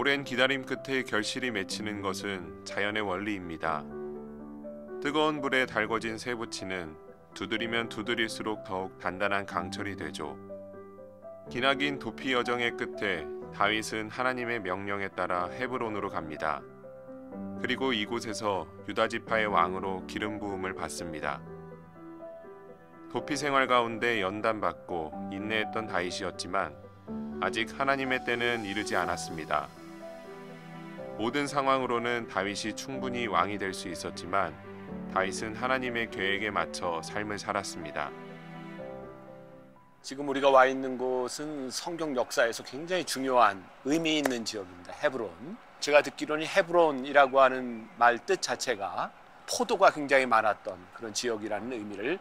오랜 기다림 끝에 결실이 맺히는 것은 자연의 원리입니다. 뜨거운 불에 달궈진 새부치는 두드리면 두드릴수록 더욱 단단한 강철이 되죠. 기나긴 도피 여정의 끝에 다윗은 하나님의 명령에 따라 헤브론으로 갑니다. 그리고 이곳에서 유다 지파의 왕으로 기름 부음을 받습니다. 도피 생활 가운데 연단받고 인내했던 다윗이었지만 아직 하나님의 때는 이르지 않았습니다. 모든 상황으로는 다윗이 충분히 왕이 될 수 있었지만 다윗은 하나님의 계획에 맞춰 삶을 살았습니다. 지금 우리가 와 있는 곳은 성경 역사에서 굉장히 중요한 의미 있는 지역입니다. 헤브론. 제가 듣기로는 헤브론이라고 하는 말 뜻 자체가 포도가 굉장히 많았던 그런 지역이라는 의미를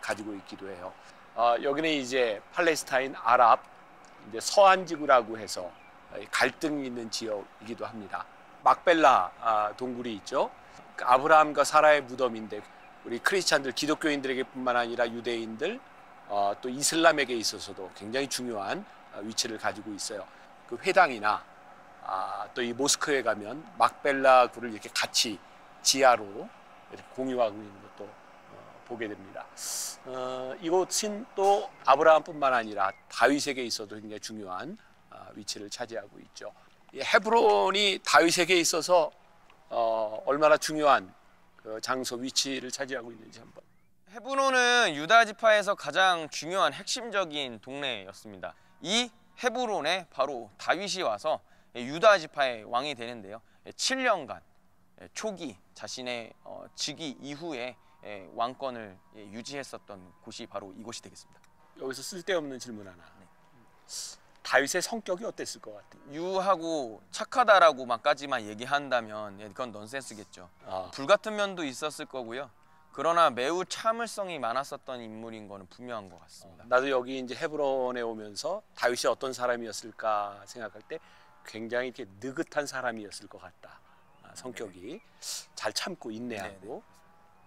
가지고 있기도 해요. 어, 여기는 이제 팔레스타인 아랍 이제 서안 지구라고 해서 갈등이 있는 지역이기도 합니다. 막벨라 아, 동굴이 있죠. 그 아브라함과 사라의 무덤인데 우리 크리스찬들 기독교인들에게뿐만 아니라 유대인들 어, 또 이슬람에게 있어서도 굉장히 중요한 어, 위치를 가지고 있어요. 그 회당이나 아, 또이 모스크에 가면 막벨라 굴을 이렇게 같이 지하로 이렇게 공유하고 있는 것도 어, 보게 됩니다. 어, 이곳은 또 아브라함뿐만 아니라 다윗에게 있어도 굉장히 중요한 어, 위치를 차지하고 있죠. 이 헤브론이 다윗에게 있어서 어, 얼마나 중요한 그 장소 위치를 차지하고 있는지 한번. 헤브론은 유다 지파에서 가장 중요한 핵심적인 동네였습니다. 이 헤브론에 바로 다윗이 와서 유다 지파의 왕이 되는데요. 7년간 초기 자신의 어, 즉위 이후에 왕권을 유지했었던 곳이 바로 이곳이 되겠습니다. 여기서 쓸데없는 질문 하나. 다윗의 성격이 어땠을 것 같아요? 유하고 착하다라고만까지만 얘기한다면 예, 그건 넌센스겠죠. 아, 불같은 면도 있었을 거고요. 그러나 매우 참을성이 많았었던 인물인 거는 분명한 것 같습니다. 나도 여기 이제 헤브론에 오면서 다윗이 어떤 사람이었을까 생각할 때 굉장히 이렇게 느긋한 사람이었을 것 같다. 아, 성격이 잘 참고 인내하고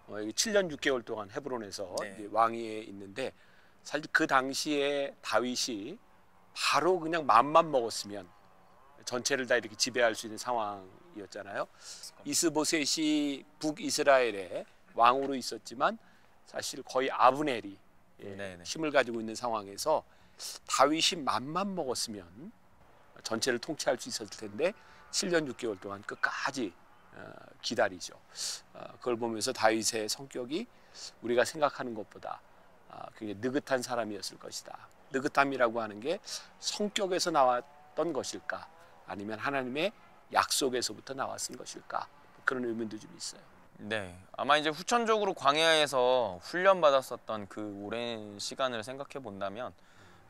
어, 여기 7년 6개월 동안 헤브론에서 네. 이제 왕위에 있는데 사실 그 당시에 다윗이 바로 그냥 맘만 먹었으면 전체를 다 이렇게 지배할 수 있는 상황이었잖아요. 이스보셋이 북이스라엘의 왕으로 있었지만 사실 거의 아브넬이 예, 네네. 힘을 가지고 있는 상황에서 다윗이 맘만 먹었으면 전체를 통치할 수 있었을 텐데 7년 6개월 동안 끝까지 어, 기다리죠. 어, 그걸 보면서 다윗의 성격이 우리가 생각하는 것보다 아, 굉장히 느긋한 사람이었을 것이다. 느긋함이라고 하는 게 성격에서 나왔던 것일까? 아니면 하나님의 약속에서부터 나왔은 것일까? 그런 의문도 좀 있어요. 네, 아마 이제 후천적으로 광야에서 훈련 받았었던 그 오랜 시간을 생각해 본다면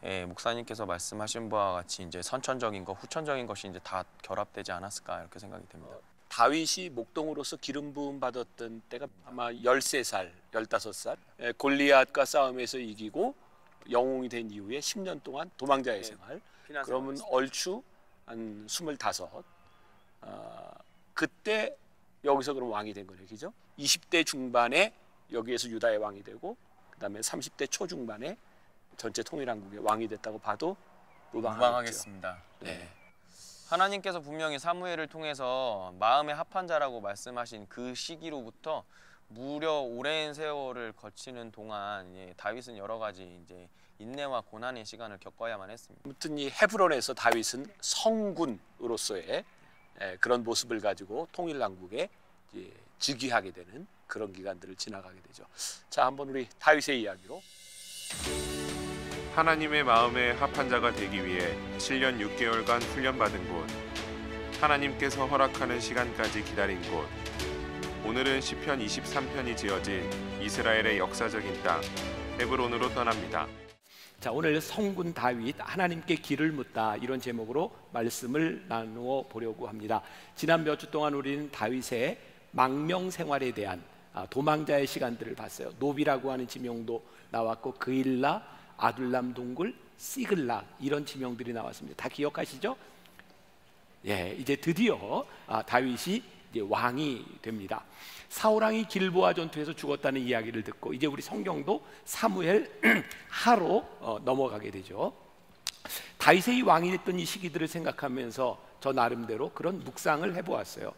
예, 목사님께서 말씀하신 바와 같이 이제 선천적인 것, 후천적인 것이 이제 다 결합되지 않았을까 이렇게 생각이 됩니다. 다윗이 목동으로서 기름 부음 받았던 때가 아마 13살, 15살. 예, 골리앗과 싸움에서 이기고 영웅이 된 이후에 10년 동안 도망자의 생활. 그러면 얼추 한 25. 어, 그때 여기서 그럼 왕이 된 거네요. 그죠? 20대 중반에 여기에서 유다의 왕이 되고 그다음에 30대 초중반에 전체 통일한국의 왕이 됐다고 봐도. 무방하겠습니다. 네. 하나님께서 분명히 사무엘을 통해서 마음의 합한 자라고 말씀하신 그 시기로부터 무려 오랜 세월을 거치는 동안 예, 다윗은 여러 가지 이제 인내와 고난의 시간을 겪어야만 했습니다. 아무튼 이 헤브론에서 다윗은 성군으로서의 예, 그런 모습을 가지고 통일남국에 이제 즉위하게 되는 그런 기간들을 지나가게 되죠. 자, 한번 우리 다윗의 이야기로 하나님의 마음에 합한 자가 되기 위해 7년 6개월간 훈련받은 곳, 하나님께서 허락하는 시간까지 기다린 곳. 오늘은 시편 23편이 지어진 이스라엘의 역사적인 땅 헤브론으로 떠납니다. 자, 오늘 성군 다윗 하나님께 길을 묻다 이런 제목으로 말씀을 나누어 보려고 합니다. 지난 몇 주 동안 우리는 다윗의 망명 생활에 대한 아, 도망자의 시간들을 봤어요. 노비라고 하는 지명도 나왔고 그일라, 아둘람 동굴, 시글락 이런 지명들이 나왔습니다. 다 기억하시죠? 예, 이제 드디어 아, 다윗이 왕이 됩니다. 사울 왕이 길보아 전투에서 죽었다는 이야기를 듣고 이제 우리 성경도 사무엘 하로 어, 넘어가게 되죠. 다윗의 이 왕이 됐던 이 시기들을 생각하면서 저 나름대로 그런 묵상을 해보았어요.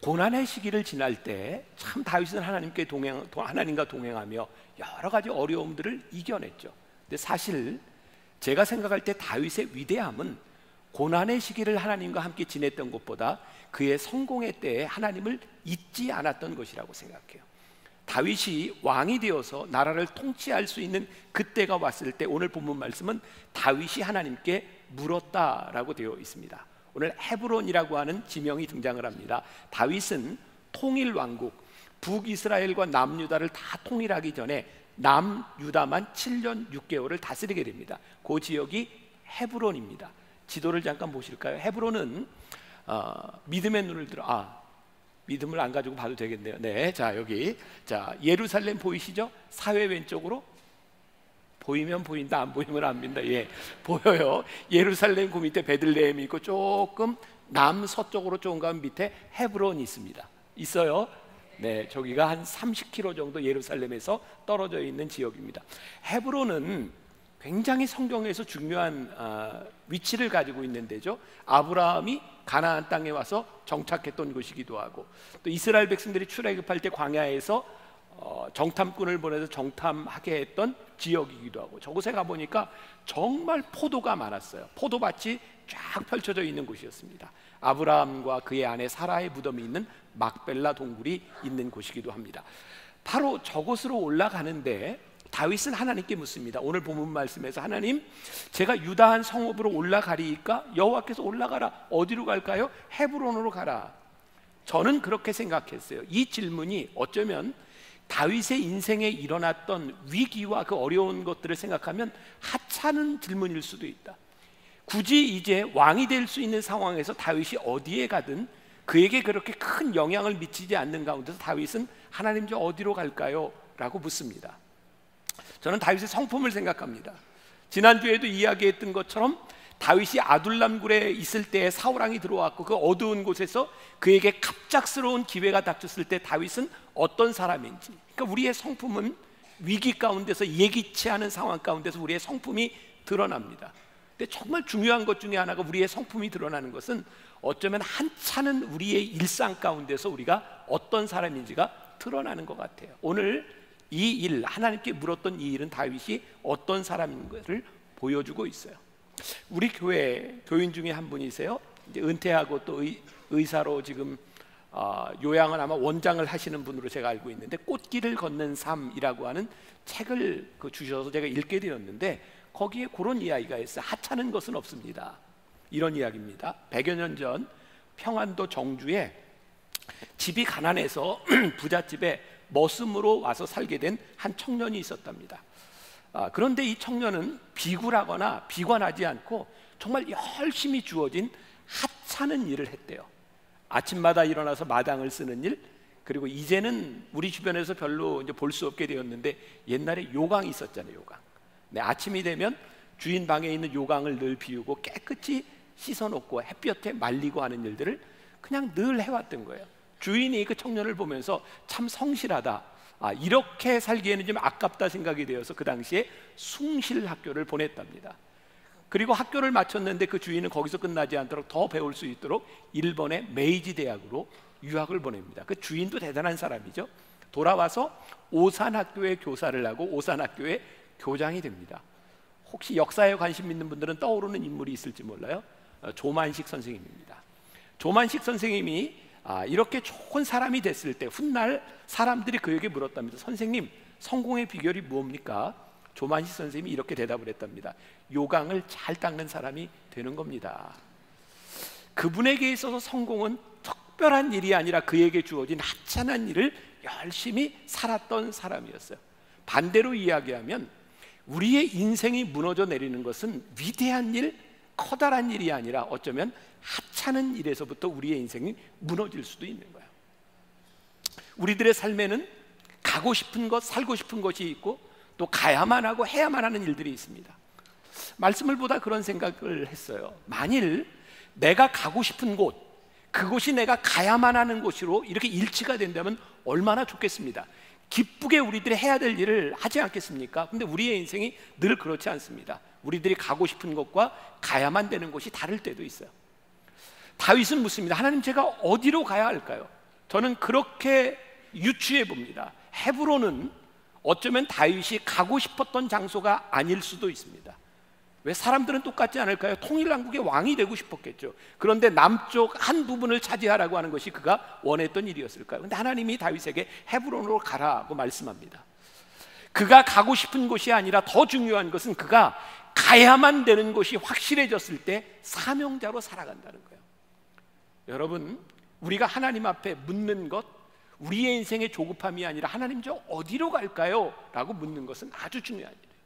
고난의 시기를 지날 때 참 다윗은 하나님께 동행 하나님과 동행하며 여러 가지 어려움들을 이겨냈죠. 근데 사실 제가 생각할 때 다윗의 위대함은 고난의 시기를 하나님과 함께 지냈던 것보다 그의 성공의 때에 하나님을 잊지 않았던 것이라고 생각해요. 다윗이 왕이 되어서 나라를 통치할 수 있는 그때가 왔을 때 오늘 본문 말씀은 다윗이 하나님께 물었다라고 되어 있습니다. 오늘 헤브론이라고 하는 지명이 등장을 합니다. 다윗은 통일 왕국 북이스라엘과 남유다를 다 통일하기 전에 남유다만 7년 6개월을 다스리게 됩니다. 그 지역이 헤브론입니다. 지도를 잠깐 보실까요? 헤브론은 어, 믿음의 눈을 들어 아 믿음을 안 가지고 봐도 되겠네요. 네, 자 여기 자 예루살렘 보이시죠? 사회 왼쪽으로 보이면 보인다, 안 보이면 안 보인다. 예, 보여요. 예루살렘 그 밑에 베들레헴이 있고 조금 남서쪽으로 조금 가면 밑에 헤브론이 있습니다. 있어요. 네, 저기가 한 30km 정도 예루살렘에서 떨어져 있는 지역입니다. 헤브론은 굉장히 성경에서 중요한 어, 위치를 가지고 있는 데죠. 아브라함이 가나안 땅에 와서 정착했던 곳이기도 하고 또 이스라엘 백성들이 출애굽할 때 광야에서 어, 정탐꾼을 보내서 정탐하게 했던 지역이기도 하고 저곳에 가 보니까 정말 포도가 많았어요. 포도밭이 쫙 펼쳐져 있는 곳이었습니다. 아브라함과 그의 아내 사라의 무덤이 있는 막벨라 동굴이 있는 곳이기도 합니다. 바로 저곳으로 올라가는데 다윗은 하나님께 묻습니다. 오늘 본문 말씀에서 하나님, 제가 유다한 성읍으로 올라가리까? 여호와께서 올라가라. 어디로 갈까요? 헤브론으로 가라. 저는 그렇게 생각했어요. 이 질문이 어쩌면 다윗의 인생에 일어났던 위기와 그 어려운 것들을 생각하면 하찮은 질문일 수도 있다. 굳이 이제 왕이 될 수 있는 상황에서 다윗이 어디에 가든 그에게 그렇게 큰 영향을 미치지 않는 가운데서 다윗은 하나님 저 어디로 갈까요? 라고 묻습니다. 저는 다윗의 성품을 생각합니다. 지난주에도 이야기했던 것처럼 다윗이 아둘람굴에 있을 때 사울왕이 들어왔고 그 어두운 곳에서 그에게 갑작스러운 기회가 닥쳤을 때 다윗은 어떤 사람인지 그러니까 우리의 성품은 위기 가운데서 예기치 않은 상황 가운데서 우리의 성품이 드러납니다. 근데 정말 중요한 것 중에 하나가 우리의 성품이 드러나는 것은 어쩌면 한차는 우리의 일상 가운데서 우리가 어떤 사람인지가 드러나는 것 같아요. 오늘 이 일, 하나님께 물었던 이 일은 다윗이 어떤 사람인가를 보여주고 있어요. 우리 교회 교인 중에 한 분이세요. 이제 은퇴하고 또 의, 의사로 지금 어, 요양은 아마 원장을 하시는 분으로 제가 알고 있는데 꽃길을 걷는 삶이라고 하는 책을 그 주셔서 제가 읽게 되었는데 거기에 그런 이야기가 있어요. 하찮은 것은 없습니다. 이런 이야기입니다. 100여 년 전 평안도 정주에 집이 가난해서 부잣집에 머슴으로 와서 살게 된 한 청년이 있었답니다. 아, 그런데 이 청년은 비굴하거나 비관하지 않고 정말 열심히 주어진 하찮은 일을 했대요. 아침마다 일어나서 마당을 쓰는 일, 그리고 이제는 우리 주변에서 별로 이제 볼 수 없게 되었는데 옛날에 요강이 있었잖아요. 요강. 네, 아침이 되면 주인 방에 있는 요강을 늘 비우고 깨끗이 씻어 놓고 햇볕에 말리고 하는 일들을 그냥 늘 해왔던 거예요. 주인이 그 청년을 보면서 참 성실하다. 아, 이렇게 살기에는 좀 아깝다 생각이 되어서 그 당시에 숭실 학교를 보냈답니다. 그리고 학교를 마쳤는데 그 주인은 거기서 끝나지 않도록 더 배울 수 있도록 일본의 메이지 대학으로 유학을 보냅니다. 그 주인도 대단한 사람이죠. 돌아와서 오산 학교의 교사를 하고 오산 학교의 교장이 됩니다. 혹시 역사에 관심 있는 분들은 떠오르는 인물이 있을지 몰라요. 어, 조만식 선생님입니다. 조만식 선생님이 아, 이렇게 좋은 사람이 됐을 때 훗날 사람들이 그에게 물었답니다. 선생님, 성공의 비결이 무엇입니까? 조만식 선생님이 이렇게 대답을 했답니다. 요강을 잘 닦는 사람이 되는 겁니다. 그분에게 있어서 성공은 특별한 일이 아니라 그에게 주어진 하찮은 일을 열심히 살았던 사람이었어요. 반대로 이야기하면 우리의 인생이 무너져 내리는 것은 위대한 일, 커다란 일이 아니라 어쩌면 하찮은 일에서부터 우리의 인생이 무너질 수도 있는 거예요. 우리들의 삶에는 가고 싶은 것, 살고 싶은 것이 있고 또 가야만 하고 해야만 하는 일들이 있습니다. 말씀을 보다 그런 생각을 했어요. 만일 내가 가고 싶은 곳, 그곳이 내가 가야만 하는 곳으로 이렇게 일치가 된다면 얼마나 좋겠습니다. 기쁘게 우리들이 해야 될 일을 하지 않겠습니까? 근데 우리의 인생이 늘 그렇지 않습니다. 우리들이 가고 싶은 곳과 가야만 되는 곳이 다를 때도 있어요. 다윗은 묻습니다. 하나님 제가 어디로 가야 할까요? 저는 그렇게 유추해 봅니다. 헤브론은 어쩌면 다윗이 가고 싶었던 장소가 아닐 수도 있습니다. 왜 사람들은 똑같지 않을까요? 통일왕국의 왕이 되고 싶었겠죠. 그런데 남쪽 한 부분을 차지하라고 하는 것이 그가 원했던 일이었을까요? 근데 하나님이 다윗에게 헤브론으로 가라고 말씀합니다. 그가 가고 싶은 곳이 아니라 더 중요한 것은 그가 가야만 되는 것이 확실해졌을 때 사명자로 살아간다는 거예요. 여러분, 우리가 하나님 앞에 묻는 것, 우리의 인생의 조급함이 아니라 하나님 저 어디로 갈까요? 라고 묻는 것은 아주 중요한 일이에요.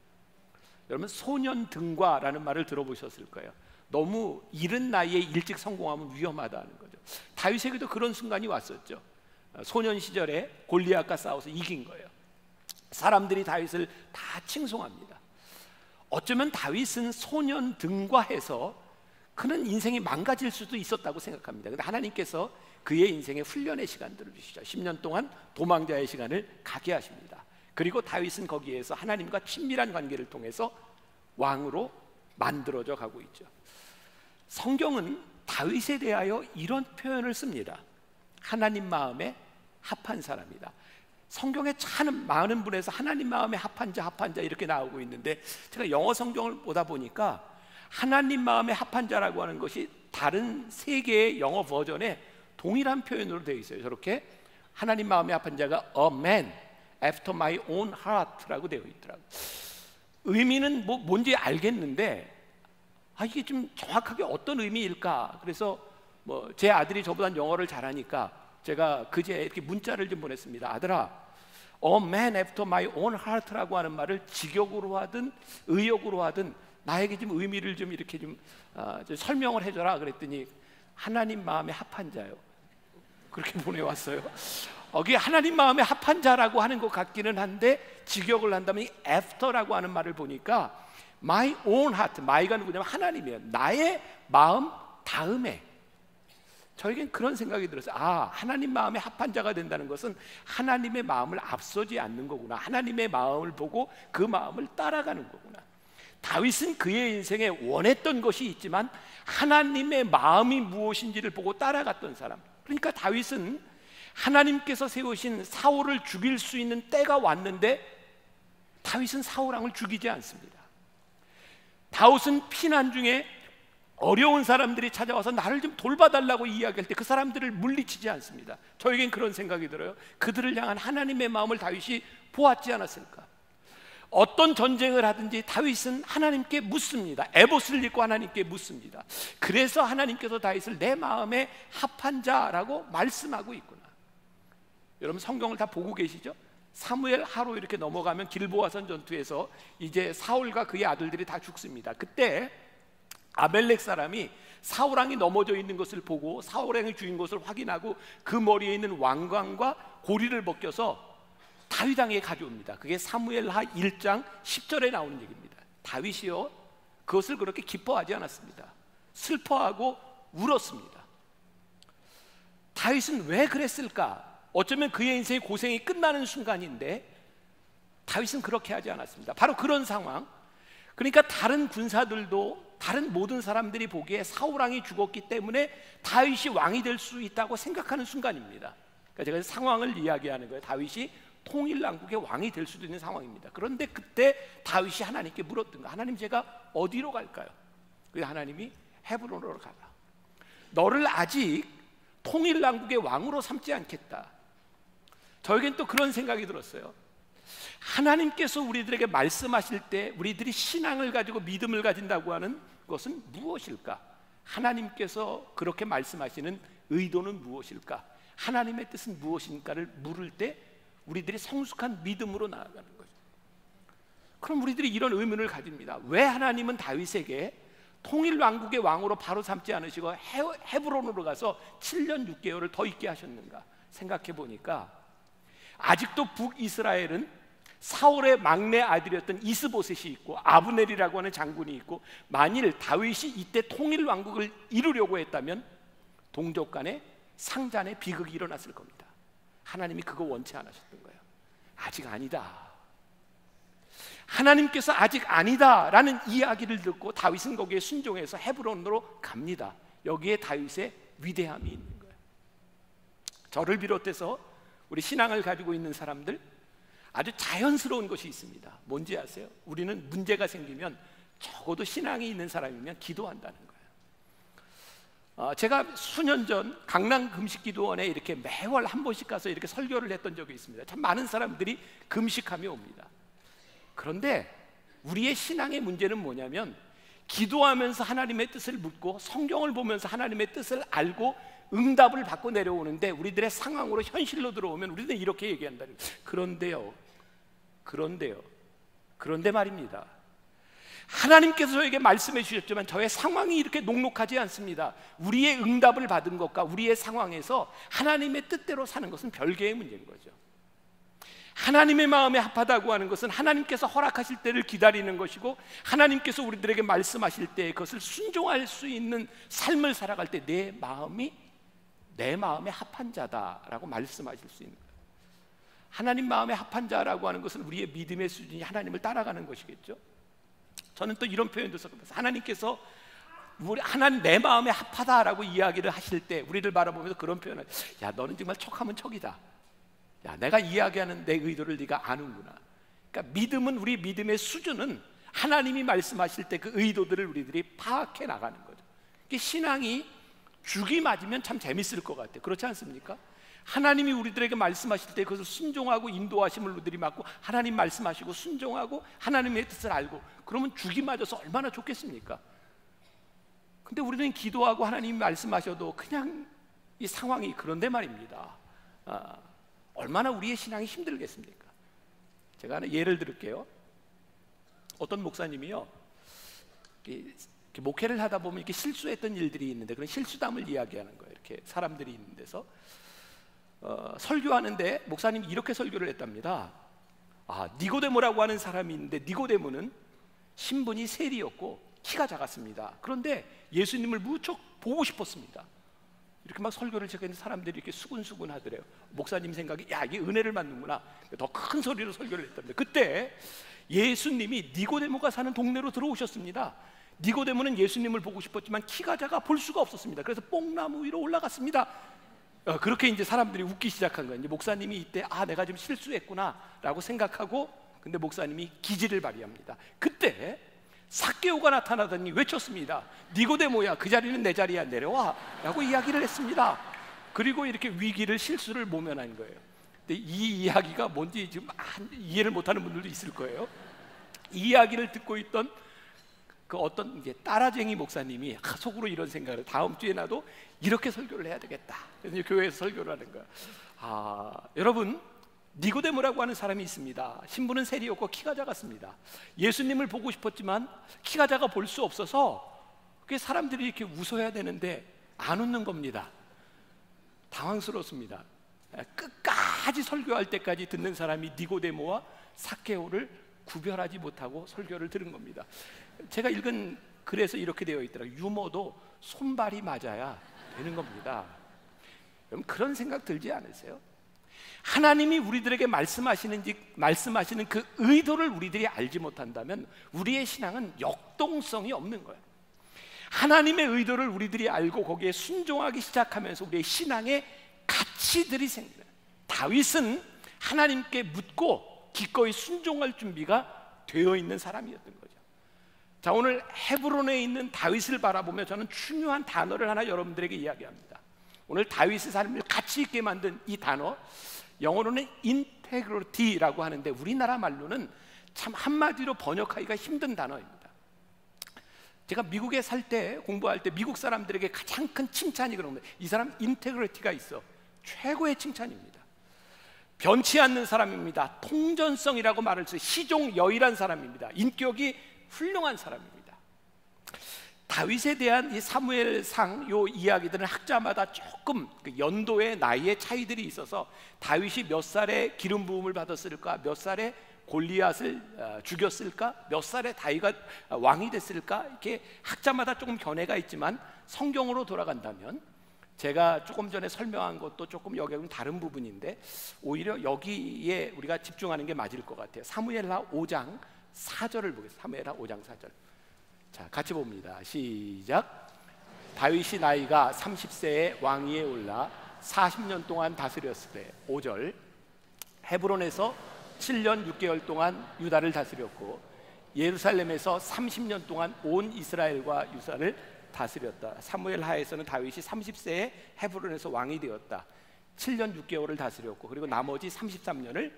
여러분 소년 등과라는 말을 들어보셨을 거예요. 너무 이른 나이에 일찍 성공하면 위험하다는 거죠. 다윗에게도 그런 순간이 왔었죠. 소년 시절에 골리앗과 싸워서 이긴 거예요. 사람들이 다윗을 다 칭송합니다. 어쩌면 다윗은 소년 등과해서 그는 인생이 망가질 수도 있었다고 생각합니다. 근데 하나님께서 그의 인생에 훈련의 시간들을 주시죠. 10년 동안 도망자의 시간을 가게 하십니다. 그리고 다윗은 거기에서 하나님과 친밀한 관계를 통해서 왕으로 만들어져 가고 있죠. 성경은 다윗에 대하여 이런 표현을 씁니다. 하나님 마음에 합한 사람이다. 성경에 참 많은 분에서 하나님 마음에 합한 자, 합한 자 이렇게 나오고 있는데 제가 영어 성경을 보다 보니까 하나님 마음에 합한 자라고 하는 것이 다른 세 개의 영어 버전에 동일한 표현으로 되어 있어요. 저렇게 하나님 마음에 합한 자가 a man after my own heart라고 되어 있더라고요. 의미는 뭐 뭔지 알겠는데 아 이게 좀 정확하게 어떤 의미일까? 그래서 뭐 제 아들이 저보다 영어를 잘하니까 제가 그제 이렇게 문자를 좀 보냈습니다. 아들아, a man after my own heart라고 하는 말을 직역으로 하든 의역으로 하든 나에게 좀 의미를 좀 이렇게 좀, 어, 좀 설명을 해줘라 그랬더니 하나님 마음에 합한 자요. 그렇게 보내왔어요. 여기 하나님 마음에 합한 자라고 하는 것 같기는 한데 직역을 한다면 after라고 하는 말을 보니까 my own heart, my가 누구냐면 하나님이에요. 나의 마음 다음에 저에겐 그런 생각이 들었어요. 아, 하나님 마음에 합한 자가 된다는 것은 하나님의 마음을 앞서지 않는 거구나. 하나님의 마음을 보고 그 마음을 따라가는 거구나. 다윗은 그의 인생에 원했던 것이 있지만 하나님의 마음이 무엇인지를 보고 따라갔던 사람. 그러니까 다윗은 하나님께서 세우신 사울을 죽일 수 있는 때가 왔는데 다윗은 사울 왕을 죽이지 않습니다. 다윗은 피난 중에 어려운 사람들이 찾아와서 나를 좀 돌봐달라고 이야기할 때 그 사람들을 물리치지 않습니다. 저에겐 그런 생각이 들어요. 그들을 향한 하나님의 마음을 다윗이 보았지 않았을까? 어떤 전쟁을 하든지 다윗은 하나님께 묻습니다. 에봇을 입고 하나님께 묻습니다. 그래서 하나님께서 다윗을 내 마음에 합한 자라고 말씀하고 있구나. 여러분 성경을 다 보고 계시죠? 사무엘 하루 이렇게 넘어가면 길보아선 전투에서 이제 사울과 그의 아들들이 다 죽습니다. 그때 아벨렉 사람이 사울 왕이 넘어져 있는 것을 보고 사울 왕이 죽인 것을 확인하고 그 머리에 있는 왕관과 고리를 벗겨서 다윗 왕에 가져옵니다. 그게 사무엘하 1장 10절에 나오는 얘기입니다. 다윗이요 그것을 그렇게 기뻐하지 않았습니다. 슬퍼하고 울었습니다. 다윗은 왜 그랬을까? 어쩌면 그의 인생의 고생이 끝나는 순간인데 다윗은 그렇게 하지 않았습니다. 바로 그런 상황. 그러니까 다른 군사들도 다른 모든 사람들이 보기에 사울 왕이 죽었기 때문에 다윗이 왕이 될 수 있다고 생각하는 순간입니다. 그러니까 제가 상황을 이야기하는 거예요. 다윗이 통일 왕국의 왕이 될 수도 있는 상황입니다. 그런데 그때 다윗이 하나님께 물었던 거. 하나님 제가 어디로 갈까요? 그 하나님이 헤브론으로 가라. 너를 아직 통일 왕국의 왕으로 삼지 않겠다. 저에겐 또 그런 생각이 들었어요. 하나님께서 우리들에게 말씀하실 때 우리들이 신앙을 가지고 믿음을 가진다고 하는 것은 무엇일까? 하나님께서 그렇게 말씀하시는 의도는 무엇일까? 하나님의 뜻은 무엇인가를 물을 때 우리들이 성숙한 믿음으로 나아가는 거죠. 그럼 우리들이 이런 의문을 가집니다. 왜 하나님은 다윗에게 통일 왕국의 왕으로 바로 삼지 않으시고 헤브론으로 가서 7년 6개월을 더 있게 하셨는가 생각해 보니까 아직도 북이스라엘은 사울의 막내 아들이었던 이스보셋이 있고 아브넬이라고 하는 장군이 있고 만일 다윗이 이때 통일 왕국을 이루려고 했다면 동족 간에 상잔의 비극이 일어났을 겁니다. 하나님이 그거 원치 않으셨던 거예요. 아직 아니다. 하나님께서 아직 아니다라는 이야기를 듣고 다윗은 거기에 순종해서 헤브론으로 갑니다. 여기에 다윗의 위대함이 있는 거예요. 저를 비롯해서 우리 신앙을 가지고 있는 사람들 아주 자연스러운 것이 있습니다. 뭔지 아세요? 우리는 문제가 생기면 적어도 신앙이 있는 사람이면 기도한다는 거예요. 어, 제가 수년 전 강남 금식기도원에 이렇게 매월 한 번씩 가서 이렇게 설교를 했던 적이 있습니다. 참 많은 사람들이 금식하며 옵니다. 그런데 우리의 신앙의 문제는 뭐냐면 기도하면서 하나님의 뜻을 묻고 성경을 보면서 하나님의 뜻을 알고 응답을 받고 내려오는데 우리들의 상황으로 현실로 들어오면 우리는 이렇게 얘기한다는 거예요. 그런데요. 그런데요. 그런데 말입니다. 하나님께서 저에게 말씀해 주셨지만 저의 상황이 이렇게 녹록하지 않습니다. 우리의 응답을 받은 것과 우리의 상황에서 하나님의 뜻대로 사는 것은 별개의 문제인 거죠. 하나님의 마음에 합하다고 하는 것은 하나님께서 허락하실 때를 기다리는 것이고 하나님께서 우리들에게 말씀하실 때 그것을 순종할 수 있는 삶을 살아갈 때 내 마음이 내 마음에 합한 자다라고 말씀하실 수 있는 거예요. 하나님 마음에 합한 자라고 하는 것은 우리의 믿음의 수준이 하나님을 따라가는 것이겠죠. 저는 또 이런 표현도 썼습니다. 하나님께서 우리 하나님 내 마음에 합하다라고 이야기를 하실 때 우리를 바라보면서 그런 표현을 야 너는 정말 척하면 척이다. 야 내가 이야기하는 내 의도를 네가 아는구나. 그러니까 믿음은 우리 믿음의 수준은 하나님이 말씀하실 때 그 의도들을 우리들이 파악해 나가는 거죠. 신앙이 죽이 맞으면 참 재밌을 것 같아요. 그렇지 않습니까? 하나님이 우리들에게 말씀하실 때 그것을 순종하고 인도하심을 우리들이 맡고 하나님 말씀하시고 순종하고 하나님의 뜻을 알고 그러면 죽이 맞아서 얼마나 좋겠습니까? 근데 우리는 기도하고 하나님이 말씀하셔도 그냥 이 상황이 그런데 말입니다. 아, 얼마나 우리의 신앙이 힘들겠습니까? 제가 하나 예를 들을게요. 어떤 목사님이요, 목회를 하다 보면 이렇게 실수했던 일들이 있는데 그런 실수담을 이야기하는 거예요. 이렇게 사람들이 있는 데서 어, 설교하는데 목사님이 이렇게 설교를 했답니다. 아, 니고데모라고 하는 사람이 있는데 니고데모는 신분이 세리였고 키가 작았습니다. 그런데 예수님을 무척 보고 싶었습니다. 이렇게 막 설교를 시작했는데 사람들이 이렇게 수근수근 하더래요. 목사님 생각이 야 이게 은혜를 받는구나. 더 큰 소리로 설교를 했답니다. 그때 예수님이 니고데모가 사는 동네로 들어오셨습니다. 니고데모는 예수님을 보고 싶었지만 키가 작아 볼 수가 없었습니다. 그래서 뽕나무 위로 올라갔습니다. 어, 그렇게 이제 사람들이 웃기 시작한 거예요. 이제 목사님이 이때 아 내가 좀 실수했구나라고 생각하고 근데 목사님이 기지를 발휘합니다. 그때 사케오가 나타나더니 외쳤습니다. 니고데모야 그 자리는 내 자리야 내려와라고 이야기를 했습니다. 그리고 이렇게 위기를 실수를 모면한 거예요. 근데 이 이야기가 뭔지 지금 이해를 못하는 분들도 있을 거예요. 이 이야기를 듣고 있던 그 어떤 이제 따라쟁이 목사님이 속으로 이런 생각을 다음 주에 나도 이렇게 설교를 해야 되겠다. 그래서 교회에서 설교를 하는 거야. 아, 여러분 니고데모라고 하는 사람이 있습니다. 신부는 세리였고 키가 작았습니다. 예수님을 보고 싶었지만 키가 작아 볼 수 없어서 그 사람들이 이렇게 웃어야 되는데 안 웃는 겁니다. 당황스럽습니다. 끝까지 설교할 때까지 듣는 사람이 니고데모와 사케오를 구별하지 못하고 설교를 들은 겁니다. 제가 읽은 글에서 이렇게 되어 있더라고요. 유머도 손발이 맞아야 되는 겁니다. 여러분 그런 생각 들지 않으세요? 하나님이 우리들에게 말씀하시는지 말씀하시는 그 의도를 우리들이 알지 못한다면 우리의 신앙은 역동성이 없는 거예요. 하나님의 의도를 우리들이 알고 거기에 순종하기 시작하면서 우리의 신앙의 가치들이 생겨요. 다윗은 하나님께 묻고 기꺼이 순종할 준비가 되어 있는 사람이었던 거죠. 자, 오늘 헤브론에 있는 다윗을 바라보며 저는 중요한 단어를 하나 여러분들에게 이야기합니다. 오늘 다윗의 삶을 가치 있게 만든 이 단어, 영어로는 integrity라고 하는데 우리나라 말로는 참 한마디로 번역하기가 힘든 단어입니다. 제가 미국에 살 때 공부할 때 미국 사람들에게 가장 큰 칭찬이 그런 거예요. 이 사람 integrity가 있어. 최고의 칭찬입니다. 변치 않는 사람입니다. 통전성이라고 말할 수 시종 여일한 사람입니다. 인격이 훌륭한 사람입니다. 다윗에 대한 이 사무엘상 요 이야기들은 학자마다 조금 그 연도의 나이의 차이들이 있어서 다윗이 몇 살에 기름 부음을 받았을까, 몇 살에 골리앗을 어, 죽였을까, 몇 살에 다윗가 왕이 됐을까 이렇게 학자마다 조금 견해가 있지만 성경으로 돌아간다면 제가 조금 전에 설명한 것도 조금 여기는 다른 부분인데 오히려 여기에 우리가 집중하는 게 맞을 것 같아요. 사무엘하 5장 4절을 보겠습니다. 사무엘하 5장 4절. 자, 같이 봅니다. 시작. 다윗이 나이가 30세에 왕위에 올라 40년 동안 다스렸을 때 5절 헤브론에서 7년 6개월 동안 유다를 다스렸고 예루살렘에서 30년 동안 온 이스라엘과 유사를 다스렸다. 사무엘 하에서는 다윗이 30세에 헤브론에서 왕이 되었다. 7년 6개월을 다스렸고 그리고 나머지 33년을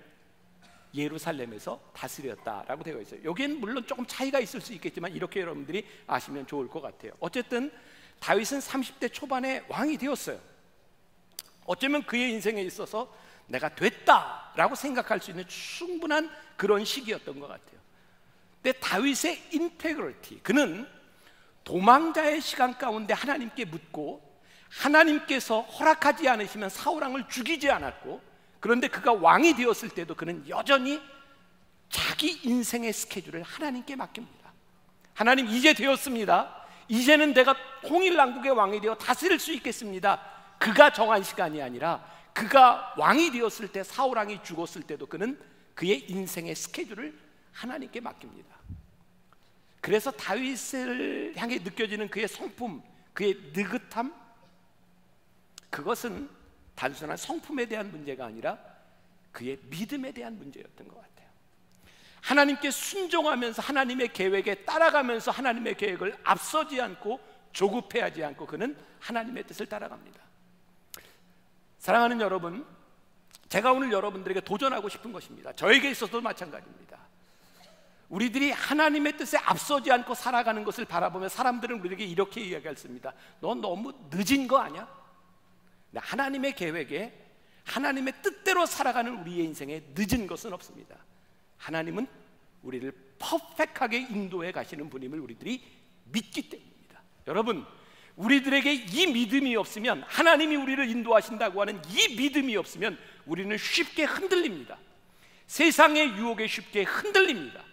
예루살렘에서 다스렸다라고 되어 있어요. 여기엔 물론 조금 차이가 있을 수 있겠지만 이렇게 여러분들이 아시면 좋을 것 같아요. 어쨌든 다윗은 30대 초반에 왕이 되었어요. 어쩌면 그의 인생에 있어서 내가 됐다라고 생각할 수 있는 충분한 그런 시기였던 것 같아요. 근데 다윗의 인테그리티, 그는 도망자의 시간 가운데 하나님께 묻고 하나님께서 허락하지 않으시면 사울 왕을 죽이지 않았고 그런데 그가 왕이 되었을 때도 그는 여전히 자기 인생의 스케줄을 하나님께 맡깁니다. 하나님 이제 되었습니다. 이제는 내가 통일 왕국의 왕이 되어 다스릴 수 있겠습니다. 그가 정한 시간이 아니라 그가 왕이 되었을 때 사울 왕이 죽었을 때도 그는 그의 인생의 스케줄을 하나님께 맡깁니다. 그래서 다윗을 향해 느껴지는 그의 성품, 그의 느긋함 그것은 단순한 성품에 대한 문제가 아니라 그의 믿음에 대한 문제였던 것 같아요. 하나님께 순종하면서 하나님의 계획에 따라가면서 하나님의 계획을 앞서지 않고 조급해하지 않고 그는 하나님의 뜻을 따라갑니다. 사랑하는 여러분, 제가 오늘 여러분들에게 도전하고 싶은 것입니다. 저에게 있어서도 마찬가지입니다. 우리들이 하나님의 뜻에 앞서지 않고 살아가는 것을 바라보며 사람들은 우리에게 이렇게 이야기했습니다. 넌 너무 늦은 거 아니야? 하나님의 계획에 하나님의 뜻대로 살아가는 우리의 인생에 늦은 것은 없습니다. 하나님은 우리를 퍼펙하게 인도해 가시는 분임을 우리들이 믿기 때문입니다. 여러분, 우리들에게 이 믿음이 없으면 하나님이 우리를 인도하신다고 하는 이 믿음이 없으면 우리는 쉽게 흔들립니다. 세상의 유혹에 쉽게 흔들립니다.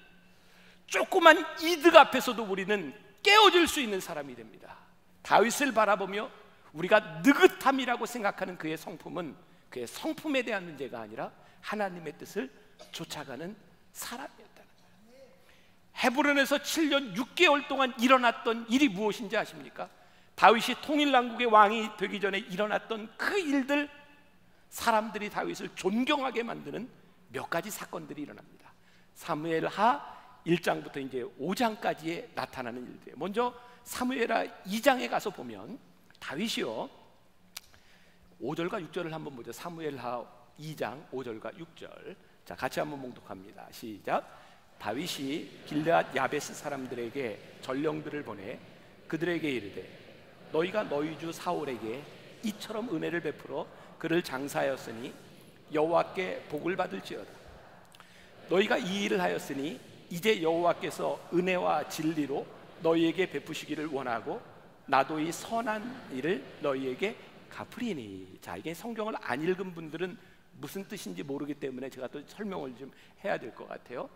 조그만 이득 앞에서도 우리는 깨어질 수 있는 사람이 됩니다. 다윗을 바라보며 우리가 느긋함이라고 생각하는 그의 성품은 그의 성품에 대한 문제가 아니라 하나님의 뜻을 쫓아가는 사람이었다는 거예요. 헤브론에서 7년 6개월 동안 일어났던 일이 무엇인지 아십니까? 다윗이 통일왕국의 왕이 되기 전에 일어났던 그 일들 사람들이 다윗을 존경하게 만드는 몇 가지 사건들이 일어납니다. 사무엘 하 1장부터 이제 5장까지에 나타나는 일들. 먼저 사무엘하 2장에 가서 보면 다윗이요 5절과 6절을 한번 보죠. 사무엘하 2장 5절과 6절. 자, 같이 한번 봉독합니다. 시작. 다윗이 길르앗 야베스 사람들에게 전령들을 보내 그들에게 이르되 너희가 너희 주 사울에게 이처럼 은혜를 베풀어 그를 장사하였으니 여호와께 복을 받을지어다. 너희가 이 일을 하였으니 이제 여호와께서 은혜와 진리로 너희에게 베푸시기를 원하고 나도 이 선한 일을 너희에게 갚으리니. 자, 이게 성경을 안 읽은 분들은 무슨 뜻인지 모르기 때문에 제가 또 설명을 좀 해야 될 것 같아요.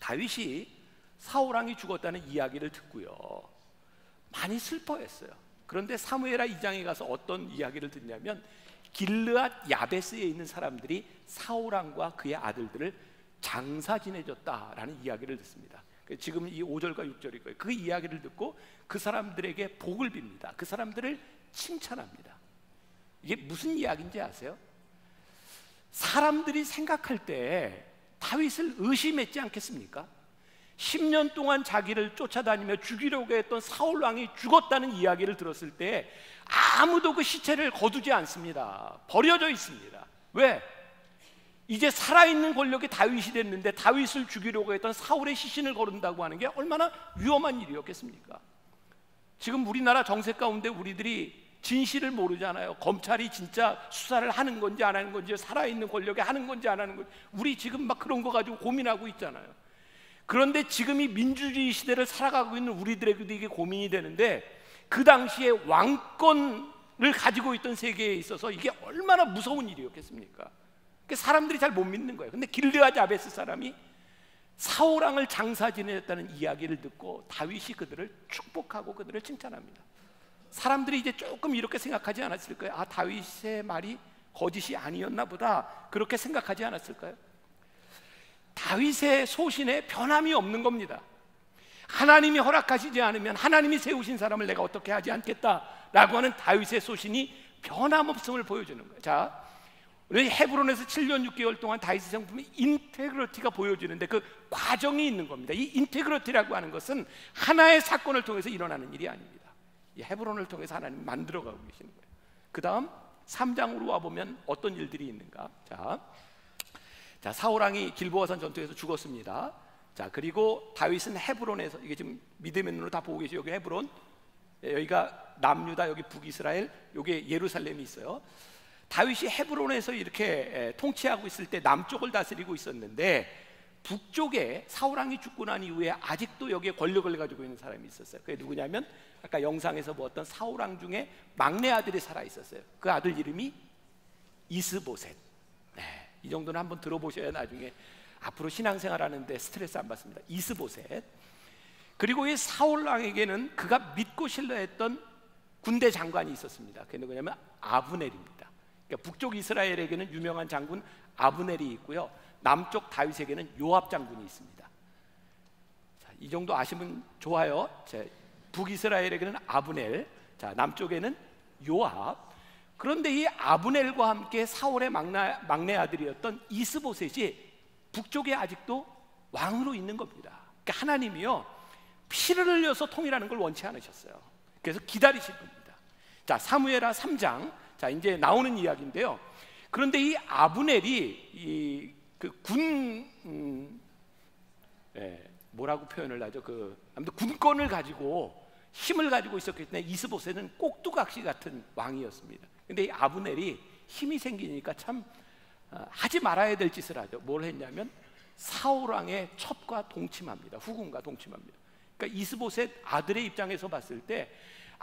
다윗이 사울 왕이 죽었다는 이야기를 듣고요. 많이 슬퍼했어요. 그런데 사무엘하 2장에 가서 어떤 이야기를 듣냐면 길르앗 야베스에 있는 사람들이 사울 왕과 그의 아들들을 장사 지내줬다라는 이야기를 듣습니다. 그 지금 이 5절과 6절일 거예요. 그 이야기를 듣고 그 사람들에게 복을 빕니다. 그 사람들을 칭찬합니다. 이게 무슨 이야기인지 아세요? 사람들이 생각할 때 다윗을 의심했지 않겠습니까? 10년 동안 자기를 쫓아다니며 죽이려고 했던 사울 왕이 죽었다는 이야기를 들었을 때 아무도 그 시체를 거두지 않습니다. 버려져 있습니다. 왜? 이제 살아있는 권력이 다윗이 됐는데 다윗을 죽이려고 했던 사울의 시신을 거른다고 하는 게 얼마나 위험한 일이었겠습니까? 지금 우리나라 정세 가운데 우리들이 진실을 모르잖아요. 검찰이 진짜 수사를 하는 건지 안 하는 건지 살아있는 권력이 하는 건지 안 하는 건지 우리 지금 막 그런 거 가지고 고민하고 있잖아요. 그런데 지금 이 민주주의 시대를 살아가고 있는 우리들에게도 이게 고민이 되는데 그 당시에 왕권을 가지고 있던 세계에 있어서 이게 얼마나 무서운 일이었겠습니까? 사람들이 잘 못 믿는 거예요. 근데 길르앗 아베스 사람이 사울왕을 장사 지냈다는 이야기를 듣고 다윗이 그들을 축복하고 그들을 칭찬합니다. 사람들이 이제 조금 이렇게 생각하지 않았을 까요 아, 다윗의 말이 거짓이 아니었나 보다. 그렇게 생각하지 않았을까요? 다윗의 소신에 변함이 없는 겁니다. 하나님이 허락하시지 않으면 하나님이 세우신 사람을 내가 어떻게 하지 않겠다라고 하는 다윗의 소신이 변함없음을 보여주는 거예요. 자, 헤브론에서 7년 6개월 동안 다윗의 성품의 인테그러티가 보여지는데 그 과정이 있는 겁니다. 이 인테그러티라고 하는 것은 하나의 사건을 통해서 일어나는 일이 아닙니다. 이 헤브론을 통해서 하나님 만들어가고 계시는 거예요. 그 다음 3장으로 와보면 어떤 일들이 있는가? 자, 자 사울왕이 길보아산 전투에서 죽었습니다. 자 그리고 다윗은 헤브론에서 이게 지금 믿음의 눈으로 다 보고 계시죠. 여기 헤브론, 예, 여기가 남유다, 여기 북이스라엘, 여기 예루살렘이 있어요. 다윗이 헤브론에서 이렇게 통치하고 있을 때 남쪽을 다스리고 있었는데 북쪽에 사울 왕이 죽고 난 이후에 아직도 여기에 권력을 가지고 있는 사람이 있었어요. 그게 누구냐면 아까 영상에서 보았던 사울 왕 중에 막내 아들이 살아 있었어요. 그 아들 이름이 이스보셋. 네, 이 정도는 한번 들어보셔야 나중에 앞으로 신앙생활 하는데 스트레스 안 받습니다. 이스보셋. 그리고 이 사울 왕에게는 그가 믿고 신뢰했던 군대 장관이 있었습니다. 그게 누구냐면 아브넬입니다. 그러니까 북쪽 이스라엘에게는 유명한 장군 아브넬이 있고요. 남쪽 다윗에게는 요압 장군이 있습니다. 자, 이 정도 아시면 좋아요. 자, 북이스라엘에게는 아브넬, 자, 남쪽에는 요압. 그런데 이 아브넬과 함께 사울의 막내, 막내 아들이었던 이스보셋이 북쪽에 아직도 왕으로 있는 겁니다. 그러니까 하나님이요 피를 흘려서 통일하는 걸 원치 않으셨어요. 그래서 기다리실 겁니다. 자 사무엘하 3장 자 이제 나오는 이야기인데요. 그런데 이 아브넬이 그군 음, 예, 뭐라고 표현을 하죠? 그 아무튼 군권을 가지고 힘을 가지고 있었기 때문에 이스보셋은 꼭두각시 같은 왕이었습니다. 근데 이 아브넬이 힘이 생기니까 참 어, 하지 말아야 될 짓을 하죠. 뭘 했냐면 사울 왕의 첩과 동침합니다. 후군과 동침합니다. 그러니까 이스보셋 아들의 입장에서 봤을 때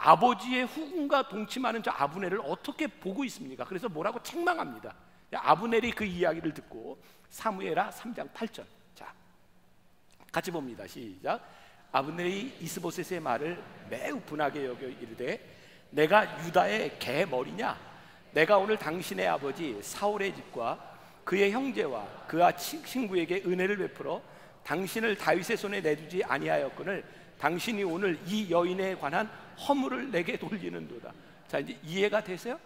아버지의 후군과 동침하는 저 아브넬을 어떻게 보고 있습니까? 그래서 뭐라고 책망합니다. 아브넬이 그 이야기를 듣고 사무엘하 3장 8절. 자, 같이 봅니다. 시작. 아브넬이 이스보셋의 말을 매우 분하게 여겨 이르되 내가 유다의 개 머리냐? 내가 오늘 당신의 아버지 사울의 집과 그의 형제와 그와 친구에게 은혜를 베풀어 당신을 다윗의 손에 내두지 아니하였거늘 당신이 오늘 이 여인에 관한 허물을 내게 돌리는도다. 자 이제 이해가 되세요?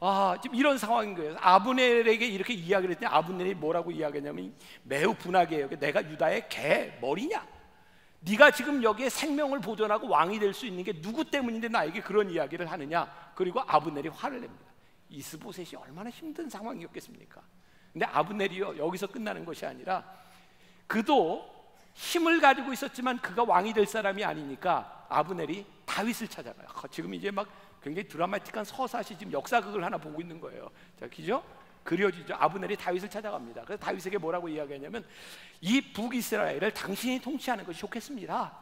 아 지금 이런 상황인 거예요. 아브넬에게 이렇게 이야기를 했더니 아브넬이 뭐라고 이야기했냐면 매우 분하게 해요. 내가 유다의 개 머리냐? 네가 지금 여기에 생명을 보존하고 왕이 될 수 있는 게 누구 때문인데 나에게 그런 이야기를 하느냐? 그리고 아브넬이 화를 냅니다. 이스보셋이 얼마나 힘든 상황이었겠습니까? 근데 아브넬이요 여기서 끝나는 것이 아니라 그도 힘을 가지고 있었지만 그가 왕이 될 사람이 아니니까 아브넬이 다윗을 찾아가요. 지금 이제 막 굉장히 드라마틱한 서사시 지금 역사극을 하나 보고 있는 거예요. 자, 기죠? 그려지죠. 아브넬이 다윗을 찾아갑니다. 그래서 다윗에게 뭐라고 이야기하냐면 이 북이스라엘을 당신이 통치하는 것이 좋겠습니다.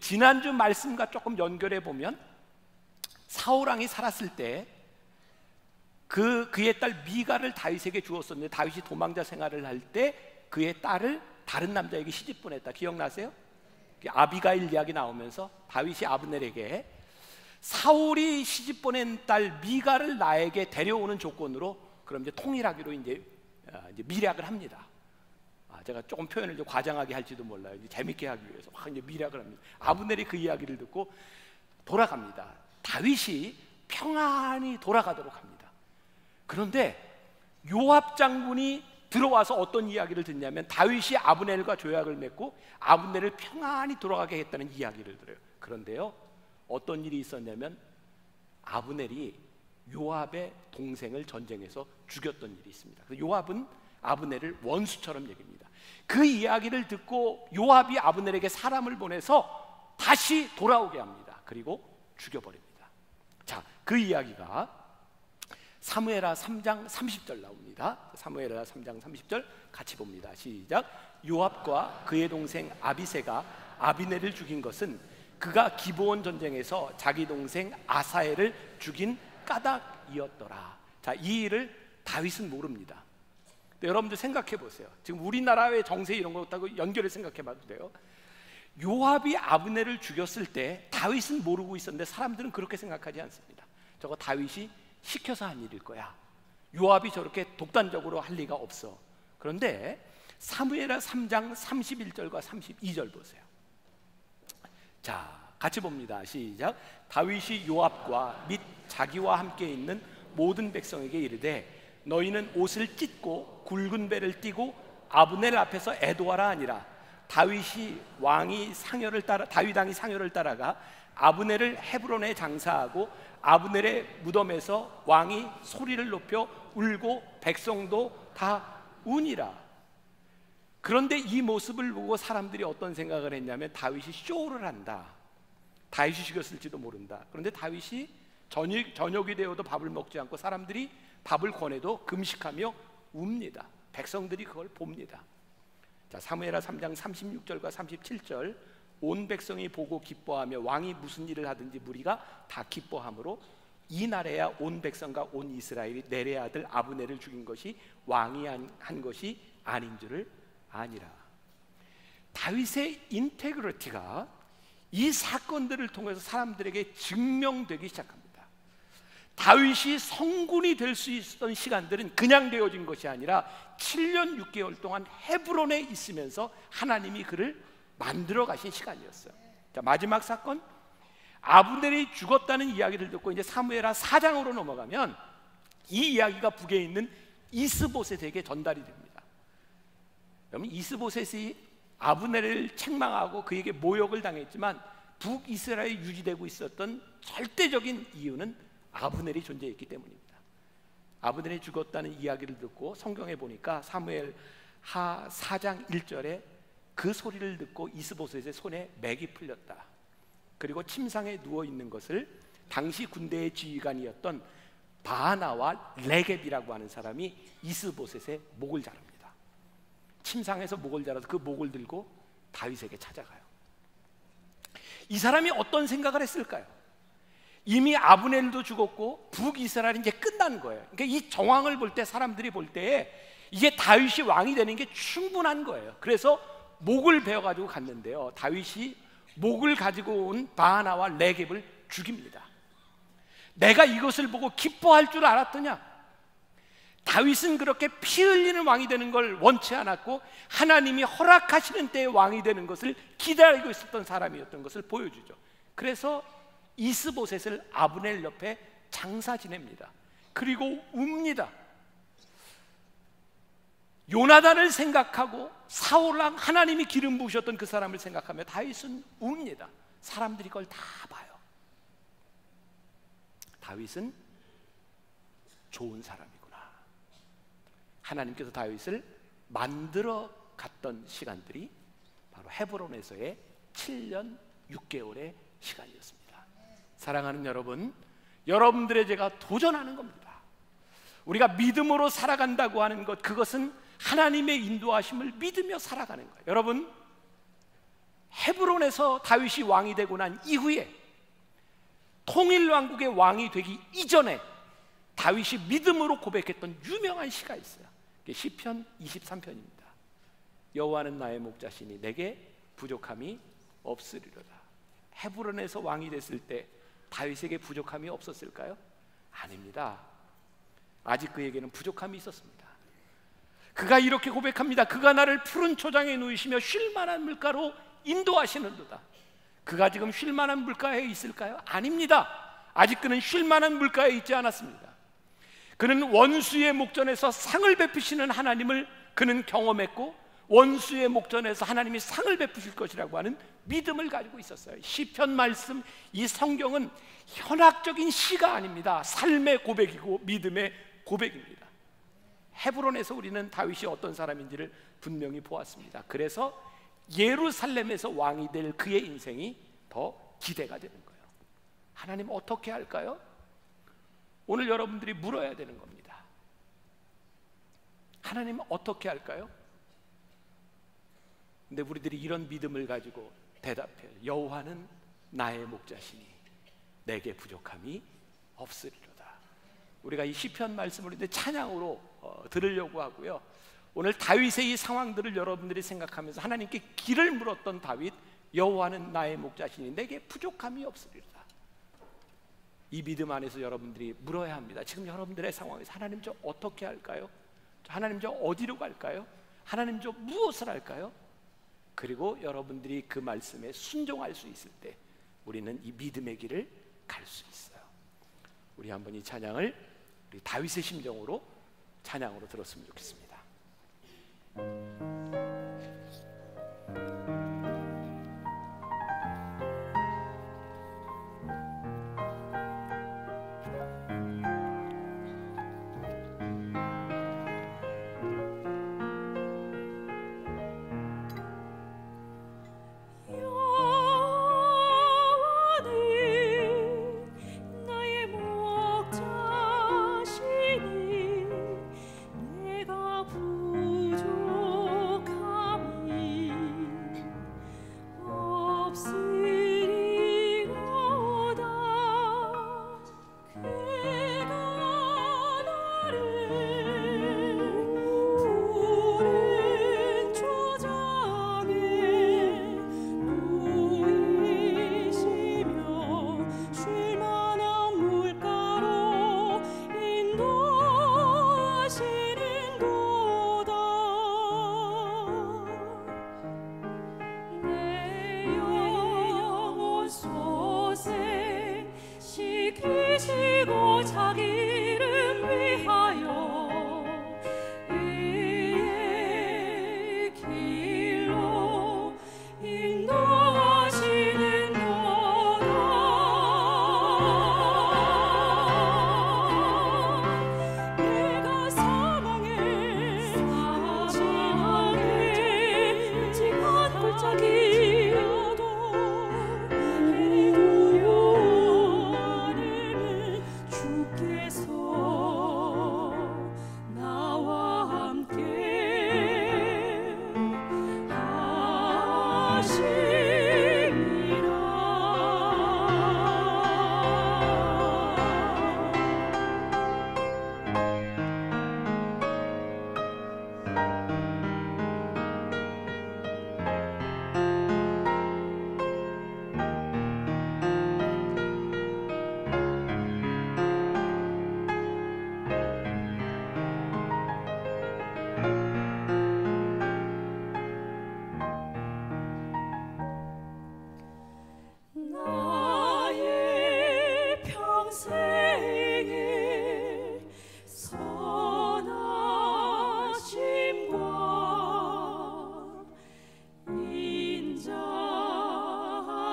지난주 말씀과 조금 연결해 보면 사울 왕이 살았을 때 그 그의 딸 미가를 다윗에게 주었었는데 다윗이 도망자 생활을 할 때 그의 딸을 다른 남자에게 시집 보냈다. 기억나세요? 아비가일 이야기 나오면서 다윗이 아브넬에게 사울이 시집 보낸 딸 미가를 나에게 데려오는 조건으로 그럼 이제 통일하기로 이제, 아, 이제 미략을 합니다. 아, 제가 조금 표현을 좀 과장하게 할지도 몰라요. 재밌게 하기 위해서 확 이제 미략을 합니다. 아브넬이 그 이야기를 듣고 돌아갑니다. 다윗이 평안히 돌아가도록 합니다. 그런데 요압 장군이 들어와서 어떤 이야기를 듣냐면 다윗이 아브넬과 조약을 맺고 아브넬을 평안히 돌아가게 했다는 이야기를 들어요. 그런데요, 어떤 일이 있었냐면 아브넬이 요압의 동생을 전쟁에서 죽였던 일이 있습니다. 요압은 아브넬을 원수처럼 얘기합니다. 그 이야기를 듣고 요압이 아브넬에게 사람을 보내서 다시 돌아오게 합니다. 그리고 죽여버립니다. 자, 그 이야기가 사무엘하 3장 30절 나옵니다. 사무엘하 3장 30절 같이 봅니다. 시작. 요압과 그의 동생 아비세가 아비네를 죽인 것은 그가 기브온 전쟁에서 자기 동생 아사엘을 죽인 까닭이었더라. 자, 이 일을 다윗은 모릅니다. 여러분들 생각해 보세요. 지금 우리나라의 정세 이런 것하고 연결해 생각해 봐도 돼요. 요압이 아브넬을 죽였을 때 다윗은 모르고 있었는데 사람들은 그렇게 생각하지 않습니다. 저거 다윗이 시켜서 한 일일 거야. 요압이 저렇게 독단적으로 할 리가 없어. 그런데 사무엘하 3장 31절과 32절 보세요. 자, 같이 봅니다. 시작. 다윗이 요압과 및 자기와 함께 있는 모든 백성에게 이르되 너희는 옷을 찢고 굵은 배를 띠고 아브넬 앞에서 애도하라 아니라 다윗이 왕이 상여를 따라 다윗 왕이 상여를 따라가 아브넬을 헤브론에 장사하고 아브넬의 무덤에서 왕이 소리를 높여 울고 백성도 다 우니라. 그런데 이 모습을 보고 사람들이 어떤 생각을 했냐면 다윗이 쇼를 한다. 다윗이 죽였을지도 모른다. 그런데 다윗이 저녁, 저녁이 되어도 밥을 먹지 않고 사람들이 밥을 권해도 금식하며 웁니다. 백성들이 그걸 봅니다. 자, 사무엘하 3장 36절과 37절 온 백성이 보고 기뻐하며 왕이 무슨 일을 하든지 무리가 다 기뻐하므로 이날에야 온 백성과 온 이스라엘이 내레 아들 아브네를 죽인 것이 왕이 한, 한 것이 아닌 줄을 아니라 다윗의 인테그리티가 이 사건들을 통해서 사람들에게 증명되기 시작합니다. 다윗이 성군이 될 수 있었던 시간들은 그냥 되어진 것이 아니라 7년 6개월 동안 헤브론에 있으면서 하나님이 그를 만들어 가신 시간이었어요. 자, 마지막 사건 아브넬이 죽었다는 이야기를 듣고 이제 사무엘하 4장으로 넘어가면 이 이야기가 북에 있는 이스보셋에게 전달이 됩니다. 여러분 이스보셋이 아브넬을 책망하고 그에게 모욕을 당했지만 북이스라엘에 유지되고 있었던 절대적인 이유는 아브넬이 존재했기 때문입니다. 아브넬이 죽었다는 이야기를 듣고 성경에 보니까 사무엘 하 4장 1절에 그 소리를 듣고 이스보셋의 손에 맥이 풀렸다. 그리고 침상에 누워 있는 것을 당시 군대의 지휘관이었던 바하나와 레geb이라고 하는 사람이 이스보셋의 목을 자릅니다. 침상에서 목을 자라서 그 목을 들고 다윗에게 찾아가요. 이 사람이 어떤 생각을 했을까요? 이미 아브넬도 죽었고 북이스라엘이 이제 끝난 거예요. 그러니까 이 정황을 볼 때 사람들이 볼때 이게 다윗이 왕이 되는 게 충분한 거예요. 그래서 목을 베어 가지고 갔는데요. 다윗이 목을 가지고 온 바하나와 레geb을 죽입니다. 내가 이것을 보고 기뻐할 줄 알았더냐? 다윗은 그렇게 피 흘리는 왕이 되는 걸 원치 않았고 하나님이 허락하시는 때에 왕이 되는 것을 기다리고 있었던 사람이었던 것을 보여주죠. 그래서 이스보셋을 아브넬 옆에 장사 지냅니다. 그리고 웁니다. 요나단을 생각하고 사울랑 하나님이 기름 부으셨던 그 사람을 생각하며 다윗은 웁니다. 사람들이 그걸 다 봐요. 다윗은 좋은 사람이구나. 하나님께서 다윗을 만들어 갔던 시간들이 바로 헤브론에서의 7년 6개월의 시간이었습니다. 사랑하는 여러분, 여러분들의 제가 도전하는 겁니다. 우리가 믿음으로 살아간다고 하는 것, 그것은 하나님의 인도하심을 믿으며 살아가는 거예요. 여러분, 헤브론에서 다윗이 왕이 되고 난 이후에 통일 왕국의 왕이 되기 이전에 다윗이 믿음으로 고백했던 유명한 시가 있어요. 시편 23편입니다. 여호와는 나의 목자시니 내게 부족함이 없으리로다. 헤브론에서 왕이 됐을 때 다윗에게 부족함이 없었을까요? 아닙니다. 아직 그에게는 부족함이 있었습니다. 그가 이렇게 고백합니다. 그가 나를 푸른 초장에 누이시며 쉴 만한 물가로 인도하시는도다. 그가 지금 쉴 만한 물가에 있을까요? 아닙니다. 아직 그는 쉴 만한 물가에 있지 않았습니다. 그는 원수의 목전에서 상을 베푸시는 하나님을 그는 경험했고 원수의 목전에서 하나님이 상을 베푸실 것이라고 하는 믿음을 가지고 있었어요. 시편 말씀 이 성경은 현학적인 시가 아닙니다. 삶의 고백이고 믿음의 고백입니다. 헤브론에서 우리는 다윗이 어떤 사람인지를 분명히 보았습니다. 그래서 예루살렘에서 왕이 될 그의 인생이 더 기대가 되는 거예요. 하나님 어떻게 할까요? 오늘 여러분들이 물어야 되는 겁니다. 하나님 어떻게 할까요? 근데 우리들이 이런 믿음을 가지고 대답해요. 여호와는 나의 목자시니 내게 부족함이 없으리로다. 우리가 이 시편 말씀을 이제 찬양으로 어, 들으려고 하고요. 오늘 다윗의 이 상황들을 여러분들이 생각하면서 하나님께 길을 물었던 다윗 여호와는 나의 목자시니 내게 부족함이 없으리로다. 이 믿음 안에서 여러분들이 물어야 합니다. 지금 여러분들의 상황에서 하나님 저 어떻게 할까요? 하나님 저 어디로 갈까요? 하나님 저 무엇을 할까요? 그리고 여러분들이 그 말씀에 순종할 수 있을 때 우리는 이 믿음의 길을 갈 수 있어요. 우리 한번 이 찬양을 우리 다윗의 심정으로 찬양으로 들었으면 좋겠습니다.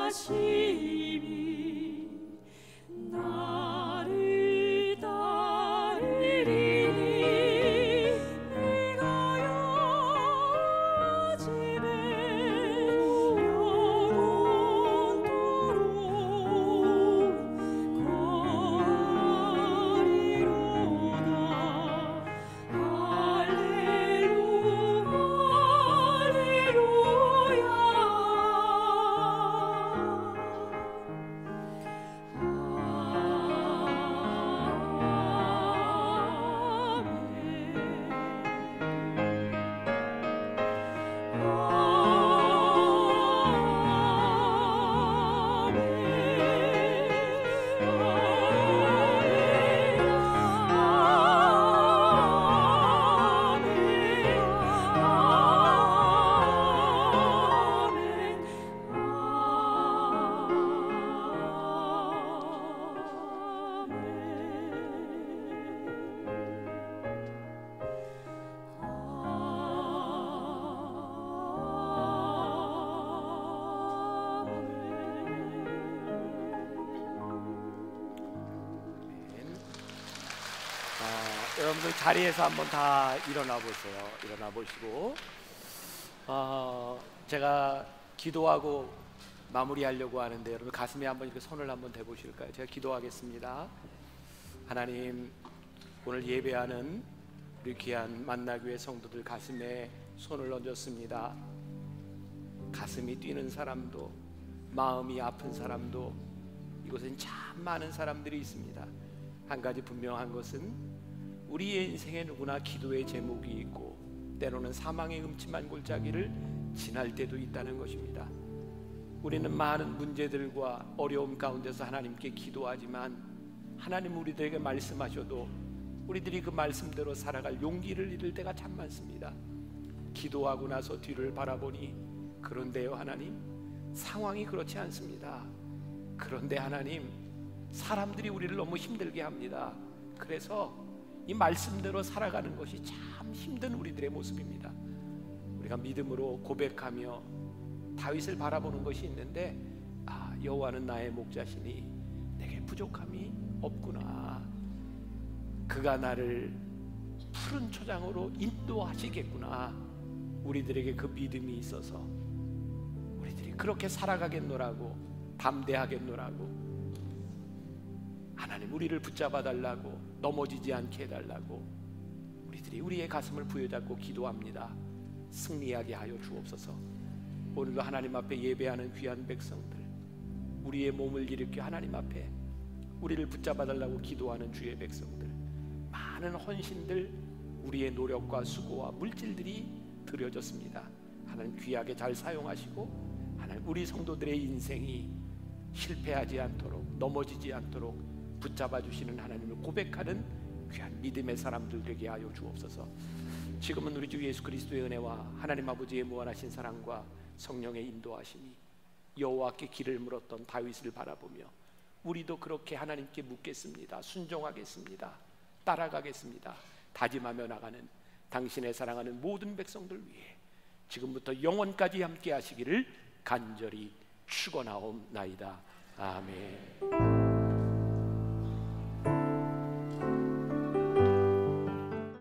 인 여러분들 자리에서 한번 다 일어나 보세요. 일어나 보시고 어, 제가 기도하고 마무리하려고 하는데 여러분 가슴에 한번 이렇게 손을 한번 대보실까요? 제가 기도하겠습니다. 하나님 오늘 예배하는 우리 귀한 만나교회 성도들 가슴에 손을 얹었습니다. 가슴이 뛰는 사람도 마음이 아픈 사람도 이곳엔 참 많은 사람들이 있습니다. 한 가지 분명한 것은 우리의 인생에 누구나 기도의 제목이 있고 때로는 사망의 음침한 골짜기를 지날 때도 있다는 것입니다. 우리는 많은 문제들과 어려움 가운데서 하나님께 기도하지만 하나님 우리들에게 말씀하셔도 우리들이 그 말씀대로 살아갈 용기를 잃을 때가 참 많습니다. 기도하고 나서 뒤를 바라보니 그런데요, 하나님, 상황이 그렇지 않습니다. 그런데 하나님, 사람들이 우리를 너무 힘들게 합니다. 그래서 이 말씀대로 살아가는 것이 참 힘든 우리들의 모습입니다. 우리가 믿음으로 고백하며 다윗을 바라보는 것이 있는데 아 여호와는 나의 목자시니 내게 부족함이 없구나. 그가 나를 푸른 초장으로 인도하시겠구나. 우리들에게 그 믿음이 있어서 우리들이 그렇게 살아가겠노라고 담대하겠노라고 하나님 우리를 붙잡아 달라고 넘어지지 않게 해 달라고 우리들이 우리의 가슴을 부여잡고 기도합니다. 승리하게 하여 주옵소서. 오늘도 하나님 앞에 예배하는 귀한 백성들, 우리의 몸을 일으켜 하나님 앞에 우리를 붙잡아 달라고 기도하는 주의 백성들, 많은 헌신들, 우리의 노력과 수고와 물질들이 드려졌습니다. 하나님 귀하게 잘 사용하시고 하나님 우리 성도들의 인생이 실패하지 않도록 넘어지지 않도록 붙잡아 주시는 하나님을 고백하는 귀한 믿음의 사람들 되게 하여 주옵소서. 지금은 우리 주 예수 그리스도의 은혜와 하나님 아버지의 무한하신 사랑과 성령의 인도하심이 여호와께 길을 물었던 다윗을 바라보며 우리도 그렇게 하나님께 묻겠습니다. 순종하겠습니다. 따라가겠습니다. 다짐하며 나가는 당신의 사랑하는 모든 백성들 위해 지금부터 영원까지 함께 하시기를 간절히 축원하옵나이다. 아멘.